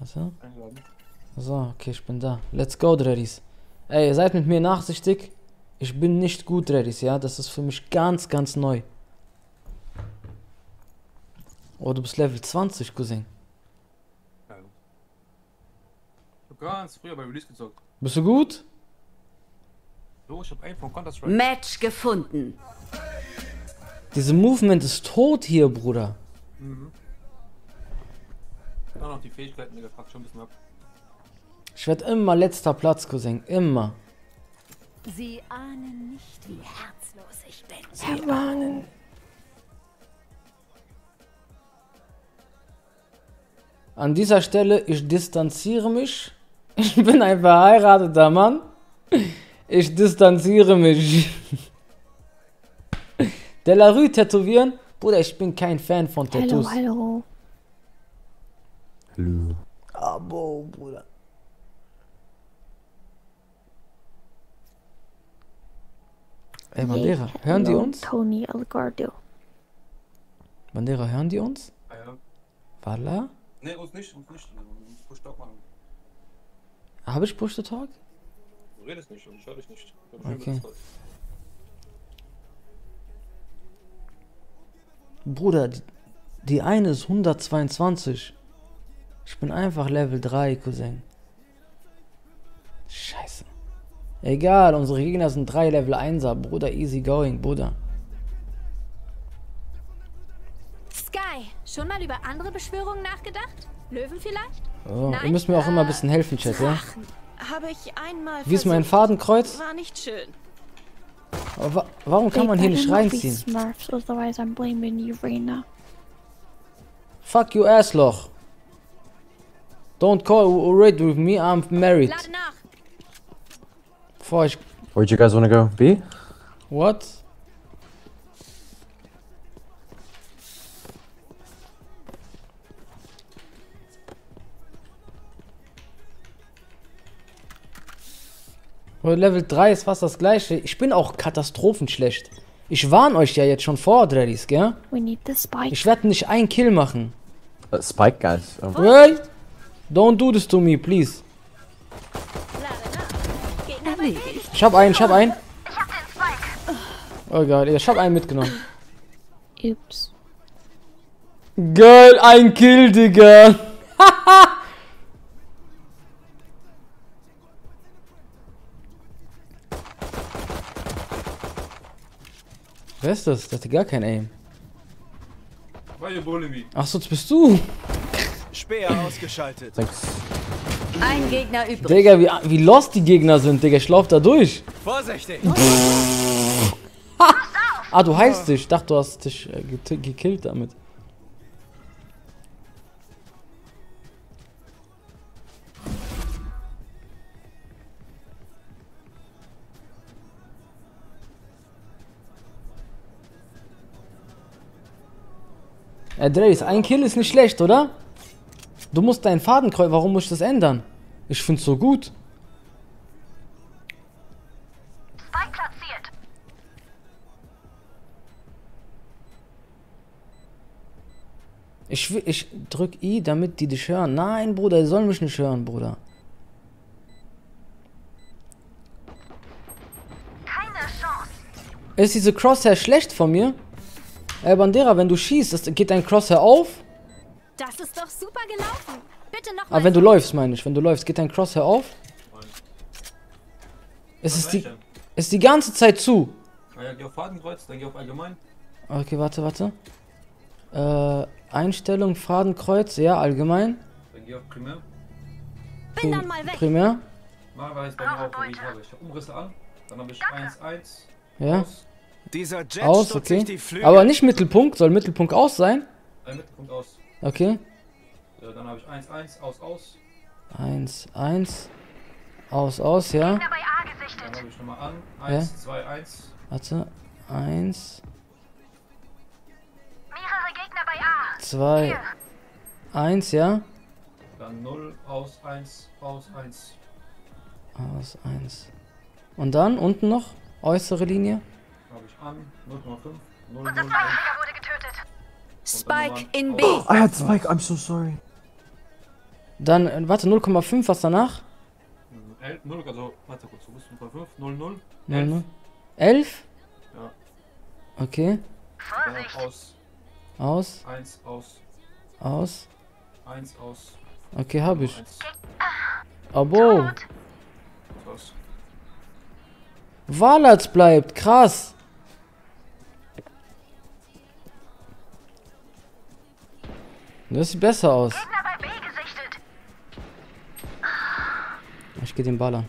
Warte. So, okay, ich bin da. Let's go, Dreadis. Ey, seid mit mir nachsichtig. Ich bin nicht gut, Dreadis, ja? Das ist für mich ganz, ganz neu. Oh, du bist Level 20, Cousin. Ja. Ich hab ganz früher bei Release gezockt. Bist du gut? So, ich hab einen von Counter-Strike. Match gefunden. Diese Movement ist tot hier, Bruder. Auch noch die Fähigkeiten, Digga, schon ein bisschen ab. Ich werde immer letzter Platz, Cousin. Immer. Sie ahnen nicht, wie herzlos ich bin. Sie warnen. An dieser Stelle, ich distanziere mich. Ich bin ein verheirateter Mann. Ich distanziere mich. Delarue tätowieren? Bruder, ich bin kein Fan von Tattoos. hello. Hallo. Abo, Bruder. Ey, Bandera, hören die Hello, uns? Tony Algardo. Bandera, hören die uns? Ah, ja. Walla? Ne, uns nicht, uns nicht. Musst Stopp machen. Habe ich Push to Talk? Du redest nicht und ich höre dich nicht. Ich hab schön Okay. Bruder, die, die eine ist 122. Ich bin einfach Level 3, Cousin. Scheiße. Egal, unsere Gegner sind 3 Level 1er. Bruder, easy going, Bruder. Sky, schon mal über andere Beschwörungen nachgedacht? Löwen vielleicht? Oh, ihr Nein, müsst mir auch immer ein äh, bisschen helfen, Chat, ja? Drachen. Habe ich einmal Wie ist mein. Fadenkreuz? War nicht schön. Aber wa warum kann man hier nicht reinziehen? Smurfs, otherwise I'm blaming you, Reina. Fuck you, Assloch. Don't call already with me, I'm married. Bevor ich... Where'd you guys want to go? B? What? Level 3 ist fast das gleiche. Ich bin auch katastrophenschlecht. Ich warne euch ja jetzt schon vor, Dreadies, gell? We need the spike. Ich werde nicht einen Kill machen. Uh, Spike, guys. Oh. Hey! Don't do this to me, please. Ich hab einen, ich hab einen. Oh Gott, ich hab einen mitgenommen. Oops. Geil, ein Kill, Digga. Wer ist das? Der hatte gar kein Aim. Achso, das bist du. Speer ausgeschaltet. Thanks. Ein Gegner übrig. Digga, wie, wie lost die Gegner sind, Digga. Ich lauf da durch. Vorsichtig. Ah, du heißt dich. Ich dachte, du hast dich äh, gekillt damit. Äh, Dreis, ein Kill ist nicht schlecht, oder? Du musst deinen Fadenkreuz. Warum muss ich das ändern? Ich find's so gut. Ich, ich drück I, damit die dich hören. Nein, Bruder, die sollen mich nicht hören, Bruder. Ist diese Crosshair schlecht von mir? Ey, Bandera, wenn du schießt, geht dein Crosshair auf? Das ist doch super gelaufen. Bitte noch Aber mal. wenn du läufst, meine ich. Wenn du läufst, geht dein Crosshair auf? Es ist die, ist die ganze Zeit zu. Ah ja, geh auf Fadenkreuz, dann geh auf allgemein. Okay, warte, warte. Äh, Einstellung, Fadenkreuz, ja, allgemein. Dann geh auf Primär. Bin dann mal weg. Primär, Normalerweise bei mir auch, wie ich habe. Ich habe Umrisse an. Dann habe ich 1, 1. ja. Aus. Dieser Jet Aus, stutzt okay. Aber nicht Mittelpunkt, soll Mittelpunkt aus sein. Ein Mittelpunkt aus. Okay. Ja, dann habe ich 1, 1, aus, aus. Eins, eins. Aus, aus, ja. Dann habe ich nochmal an. 1, 2, 1. Warte. Eins. Zwei. Eins, ja. Dann 0, aus, 1, aus, 1. Aus, eins. Und dann unten noch äußere Linie. Dann habe ich an. 0,5. 0, 0, 1. Spike in B. I had Spike. I'm so sorry. Dann, äh, warte, 0,5, was danach? 11, 0, also, warte kurz, du bist 0,5, 0, 0. 0, 0. 11? Ja. Okay. Dann aus, Aus, 1, aus, aus. 1, aus. Okay, hab ich. 1, Abo. Walatz bleibt, krass. Das sieht besser aus. Ich geh den ballern.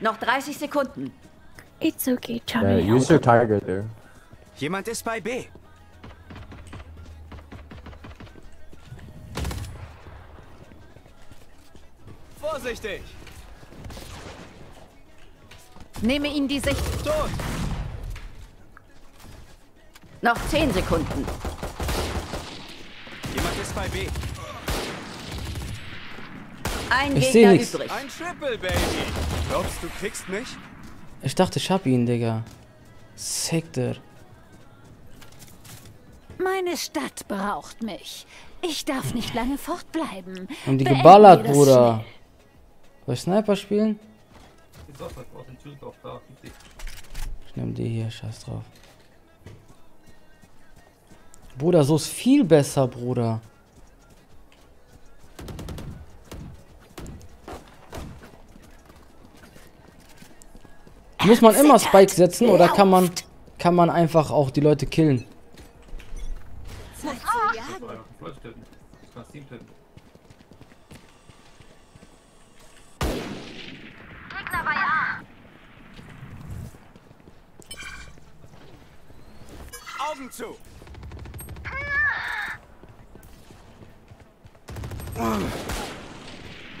Noch 30 Sekunden. It's okay, Yeah, Chummy. use your tiger there. Jemand ist bei B. Vorsichtig! Nehme ihn die Sicht. Tot! Noch 10 Sekunden. Jemand ist bei B. Ein Ich Gegner nix. übrig. Ein Triple, Baby! Glaubst du, kriegst mich? Ich dachte, ich hab ihn, Digga. Sektor. Meine Stadt braucht mich. Ich darf nicht lange fortbleiben. Haben die Beenden geballert, Bruder. schnell. Soll ich Sniper spielen? Ich nehm die hier, scheiß drauf. Bruder, so ist viel besser, Bruder. Muss man immer Spike setzen oder kann man kann man einfach auch die Leute killen? Das war einfach Leute töten. Das kann das Team töten.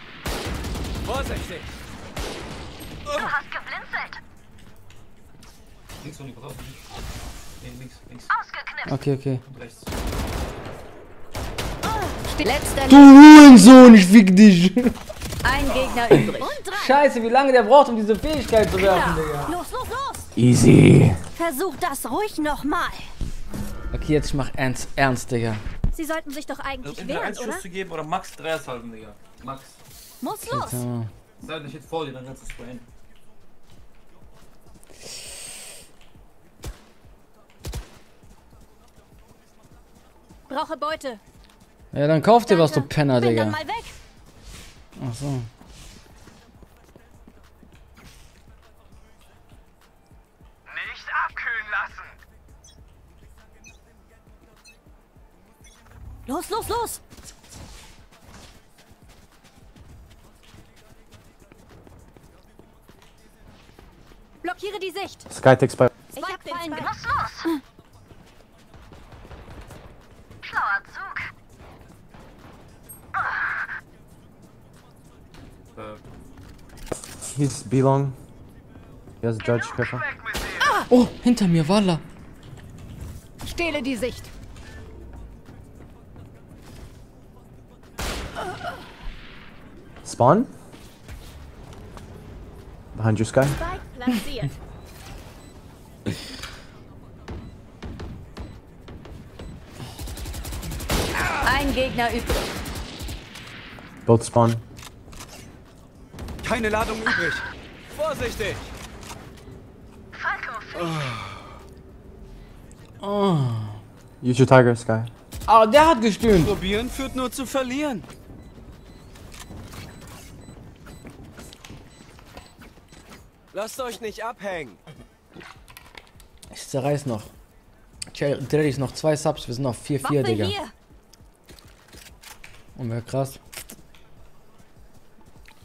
Augen zu! Vorsichtig! Links von die auf. Nee, links, links Okay, okay. und rechts. Letzter Du Hurensohn, ich fick dich. Ein Gegner übrig. Scheiße, wie lange der braucht, um diese Fähigkeit zu werfen, Digga. Los, los, los! Easy. Versuch das ruhig nochmal. Okay, jetzt ich mach ernst, ernst, Digga. Sie sollten sich doch eigentlich Also entweder wehren, einen oder? Schuss zu geben oder max 3 halten, Digga. Max. Muss los! Sei nicht jetzt vor dir, dann kannst du sprayen. Brauche Beute. Ja, dann kauf dir was, du. Penner, Bin dann Digga. mal weg. Ach so. Los, los, los! Blockiere die Sicht. Sky takes by. Ich hab fallen Was los? Schlauer Zug. Äh, He's B long. He has a judge, careful. Oh, hinter mir, Walla. Stehle die Sicht. Spawn? Behind you, Sky. Ein Gegner übrig. Both spawn. Keine Ladung übrig! Vorsichtig! Use your tiger, Sky. Ah, der hat gestöhnt. Probieren führt nur zu verlieren. Lasst euch nicht abhängen. Ich zerreiß noch. Dreh ist noch zwei Subs, wir sind auf 4-4, Waffe Digga. hier. Und wäre krass.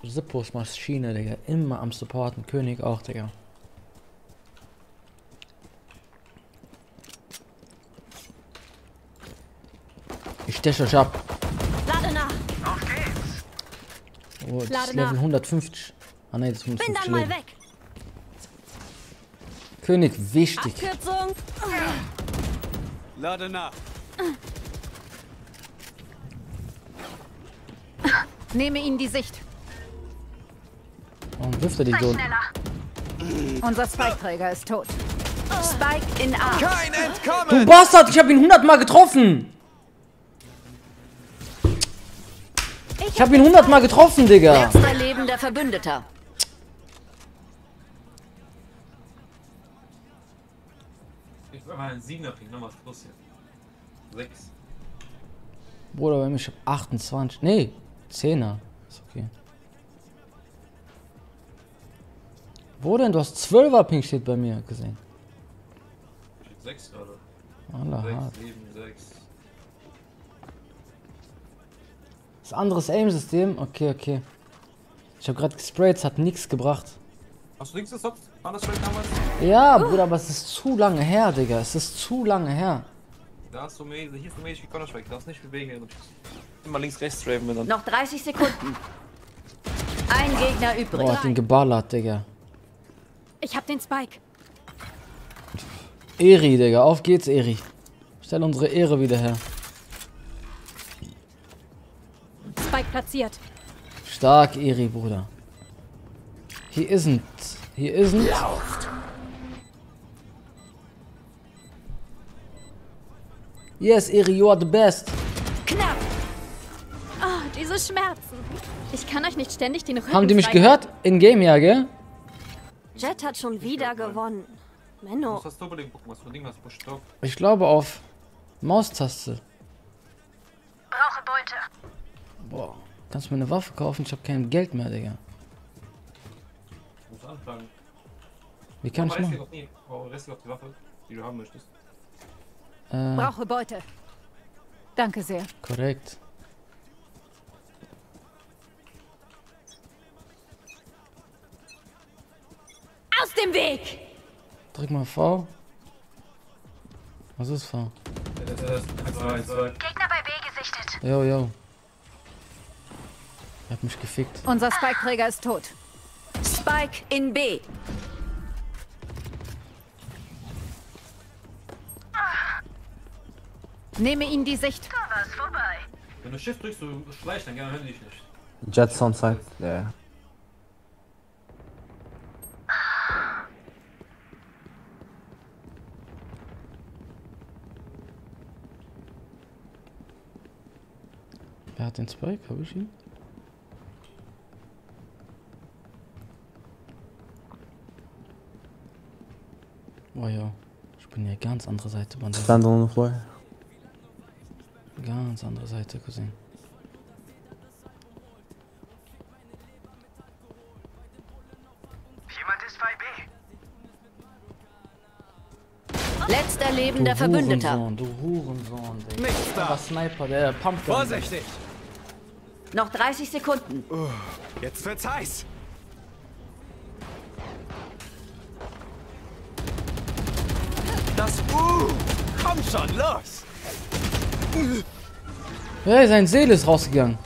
Sippos Maschine, Digga. Immer am Supporten. König auch, Digga. Ich steche euch ab. Lade nach. Oh, das Lade ist Level nach. 150. Ah ne, das ist Bin 150 dann mal Leben. weg. König wichtig. Abkürzung. Lade nach. Nehme ihn die Sicht. Warum wirft er die so? Unser Spike-Träger ist tot. Spike in A. Kein Entkommen! Du Bastard, ich habe ihn hundertmal getroffen! Ich habe ihn hundertmal getroffen, Digga! Letzter lebender Verbündeter. Einen 7er Ping, nochmal plus hier. 6. Bruder, bei mir ich hab 28. Nee, 10er. Ist okay. Wo denn? Du hast 12er Ping steht bei mir gesehen. 6 gerade. Aller 6, hart. 7, 6. Das anderes Aim-System? Okay, okay. Ich habe gerade gesprayt, es hat nichts gebracht. Hast du links gestoppt? Anders vielleicht damals? Ja, Bruder, aber es ist zu lange her, Digga. Es ist zu lange her. Da hast du mäßig, hier ist du mäßig wie Counter-Strike. Du darfst nicht bewegen. Immer links, rechts traven wir dann. Noch 30 Sekunden. Ein Gegner übrig. Boah, hat ihn geballert, Digga. Ich hab den Spike. Eri, Digga. Auf geht's, Eri. Stell unsere Ehre wieder her. Spike platziert. Stark, Eri, Bruder. He isn't. He isn't. Yes, Eri, you are the best. Knapp. Ah, diese Schmerzen. Ich kann euch nicht ständig den Rücken Haben die mich gehört? In Game, ja, gell? Jet hat schon wieder gewonnen. Menno, ein. Ich glaube auf Maustaste. brauche Beute. Boah. Kannst du mir eine Waffe kaufen? Ich habe kein Geld mehr, Digga. Wie kann ich Aber machen? nie. Oh, restlich auf die Waffe, die du haben möchtest. Äh, Brauche Beute. Danke sehr. korrekt. Aus dem Weg! Drück mal V. Was ist V? 2, 2. Gegner bei B gesichtet. Yo, yo. Er hat mich gefickt. Unser Spike-Träger ist tot. Spike in B. Nehme ihn die Sicht. Wenn du Shift drückst, du schleichst, dann gerne hören die dich nicht. Jets on site. Yeah. Wer hat den Spike? Hab ich ihn? Oh ja. Ich bin ja ganz andere Seite. Stand on the floor. Ganz andere Seite, Cousin. Jemand ist bei B. Letzter lebender Du Verbündeter. Hurensohn, du Hurensohn. Nichts da. Sniper, der Pumpgun. Vorsichtig. Noch 30 Sekunden. Jetzt wird's heiß. Das Uh. Komm schon, los. Hey, sein Seele ist rausgegangen.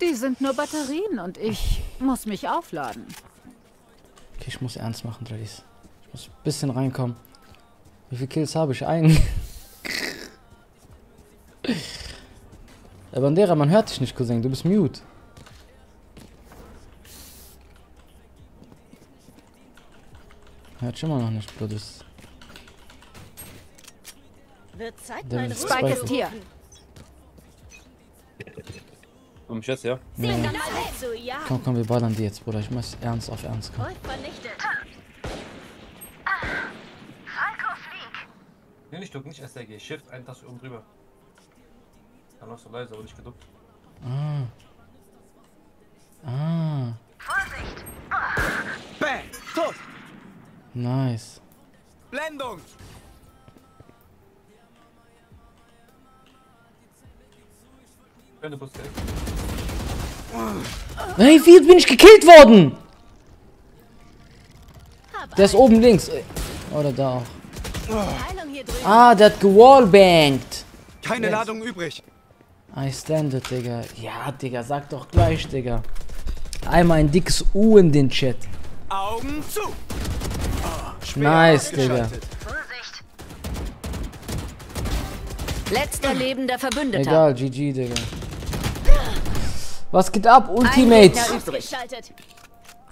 Die sind nur Batterien und ich muss mich aufladen. Okay, ich muss ernst machen, Dreddies. Ich muss ein bisschen reinkommen. Wie viele Kills habe ich? Einen. Der Bandera, man hört dich nicht, Cousin. Du bist mute. Hört schon immer noch nicht, Blödes. Wird Zeit, meine Spike Spike. ist hier. Um jetzt, ja? Nee. So, ja. Komm, komm, wir ballern die jetzt, Bruder. Ich muss ernst auf ernst kommen. vernichtet. Nee, nicht drücken, nicht SRG. Shift, eine Taste oben drüber. Dann noch so leise, aber nicht geduckt. Ah. Ah. Bang. Tot. Nice. Blendung. Hey, wie bin ich gekillt worden? Der ist oben links. Oder da auch. Ah, der hat gewallbangt. Keine Ladung übrig. I stand it, Digga. Ja, Digga, sag doch gleich, Digga. Einmal ein dickes U in den Chat. Augen zu. Nice, Digga. Letzter lebender Verbündeter. Egal, GG, Digga. Was geht ab, Ultimate?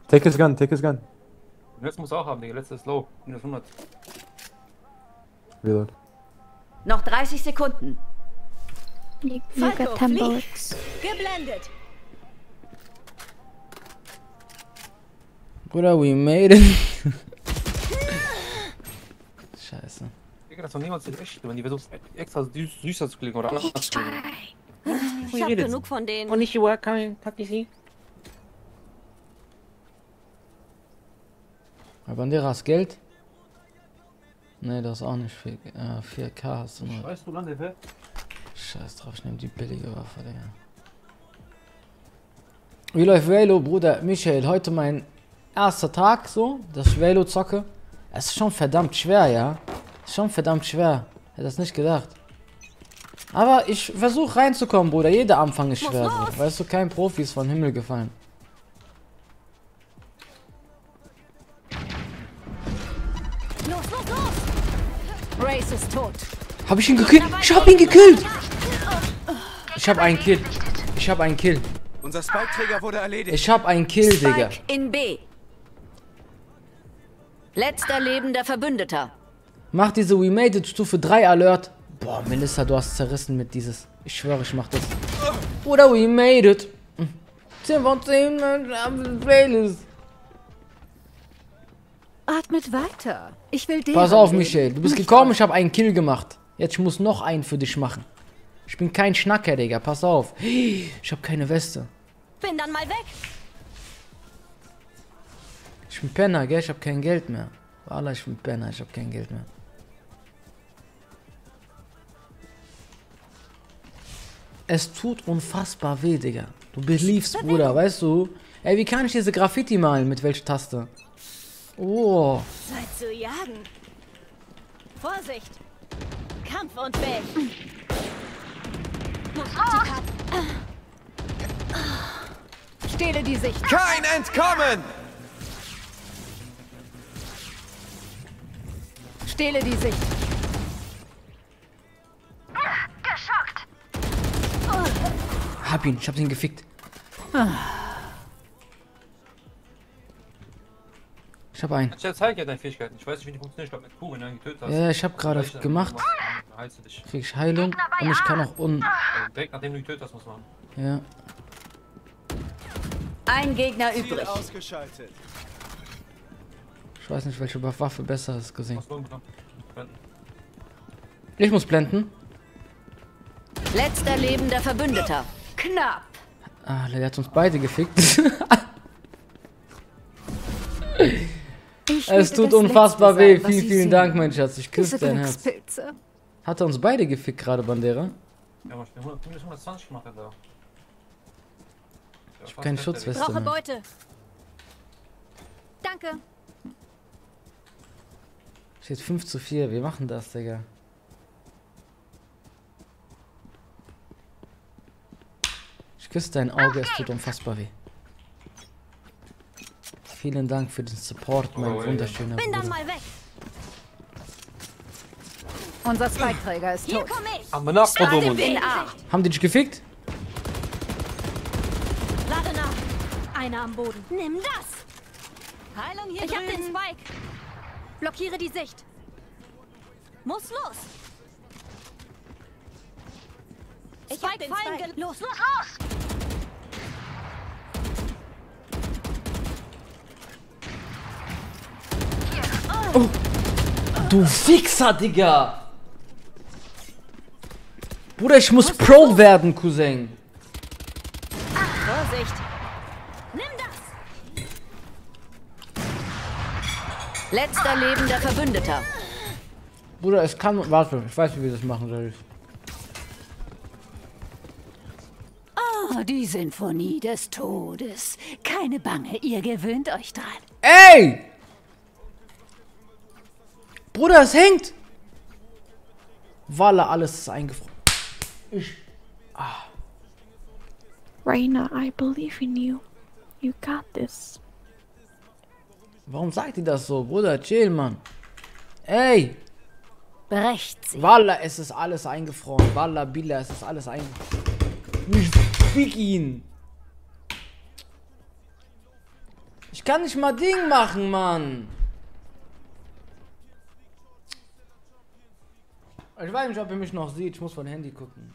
Take his gun, take his gun. Letztes muss auch haben, Digga. Letztes ist low. Minus 100. Reload. Noch 30 Sekunden. You, you Falco, got 10 flee. bullets. Geblendet. Bruder, we made it. Scheiße. Digga, das war niemals die echte, wenn die versucht, extra süß, süßer zu klingen oder anders zu klingen. Ich hab genug von denen. Konnichiwa, kann, Takisi. Bei Bandera hast Geld? Nee, das ist auch nicht viel. Äh, 4K hast du nur. Weißt du, Lande, Scheiß drauf, ich nehm die billige Waffe, Digga. Wie läuft Velo, Bruder? Michael, heute mein erster Tag so, dass ich Velo zocke. Es ist schon verdammt schwer, ja. Ist schon verdammt schwer. Hätte das nicht gedacht. Aber ich versuche reinzukommen, Bruder. Jeder Anfang ist schwer. So. Weißt du, kein Profi ist vom Himmel gefallen. Los, los, los! Race ist tot. Hab ich ihn gekillt? Ich hab ihn gekillt! Ich hab einen Kill. Ich hab einen Kill. Unser Spike-Träger wurde erledigt. Ich hab einen Kill, Digga. In B. Letzter lebender Verbündeter. Mach diese We Made It Stufe 3 Alert. Boah, Melissa, du hast zerrissen mit dieses. Ich schwöre, ich mach das. Oder We Made It. 10 von 10 äh, Playlist. Atmet weiter. Ich will den. Pass auf, Michel. Du bist gekommen, ich habe einen Kill gemacht. Jetzt ich muss noch einen für dich machen. Ich bin kein Schnacker, Digga. Pass auf. Ich habe keine Weste. Bin dann mal weg. Ich bin Penner, gell? Ich habe kein Geld mehr. Wallah, ich bin Penner, ich habe kein Geld mehr. Es tut unfassbar weh, Digga. Du beliefst, Bruder, weißt du? Ey, wie kann ich diese Graffiti malen? Mit welcher Taste? Oh. Zeit zu jagen. Vorsicht. Kampf und Weg. Stehle die Sicht. Kein Entkommen! Stehle die Sicht. Ihn, ich hab ihn gefickt. Ich hab einen. Ich zeige dir deine Fähigkeiten. Ich weiß nicht, wie die funktionieren. Ich glaube, mit Kugeln, getötet hast. Ja, ich hab gerade gemacht. heilst du dich. Krieg ich Heilung und ich kann auch un. Also direkt nachdem du getötet hast, muss man. Ja. Ein Gegner Ziel übrig. ausgeschaltet. Ich weiß nicht, welche Waffe besser ist gesehen. Ich muss blenden. Letzter lebender Verbündeter. Knapp. Ah, der hat uns beide gefickt. Ich es tut unfassbar weh. Vielen, vielen sehen. Dank, mein Schatz. Ich küsse dein Herz. Hat er uns beide gefickt gerade, Bandera? Ja, aber ich bin 100 minus 120 gemacht, Alter. Ich hab keine Schutzweste Brauche mehr. Beute. Danke. Steht 5 zu 4. Wir machen das, Digga. Ich küsse dein Auge, es tut unfassbar weh. Vielen Dank für den Support, mein Oh, wunderschöner Bin dann Bruder. mal weg. Unser Spike-Träger ist Hier tot. komme ich. Am nach. Haben die dich gefickt? Lade nach. Einer am Boden. Nimm das. Heilung hier Ich hab den drüben. Spike. Blockiere die Sicht. Muss los. Ich hab den Spike. Los, los, los. Du Fixer, Digga! Bruder, ich muss Pro werden, Cousin. Vorsicht. Nimm das. Letzter lebender Verbündeter. Bruder, es kann. Warte, ich weiß, wie wir das machen sollen. Oh, die Sinfonie des Todes. Keine Bange, ihr gewöhnt euch dran. Ey! Bruder, es hängt! Walla, alles ist eingefroren. Reina, I believe in you. You got this. Warum sagt die das so? Bruder, chill, Mann. Ey! Brecht sie. Walla, es ist alles eingefroren. Walla, Billa, es ist alles eingefroren. Ich fick ihn. Ich kann nicht mal Ding machen, Mann. Ich weiß nicht, ob ihr mich noch seht. Ich muss von Handy gucken.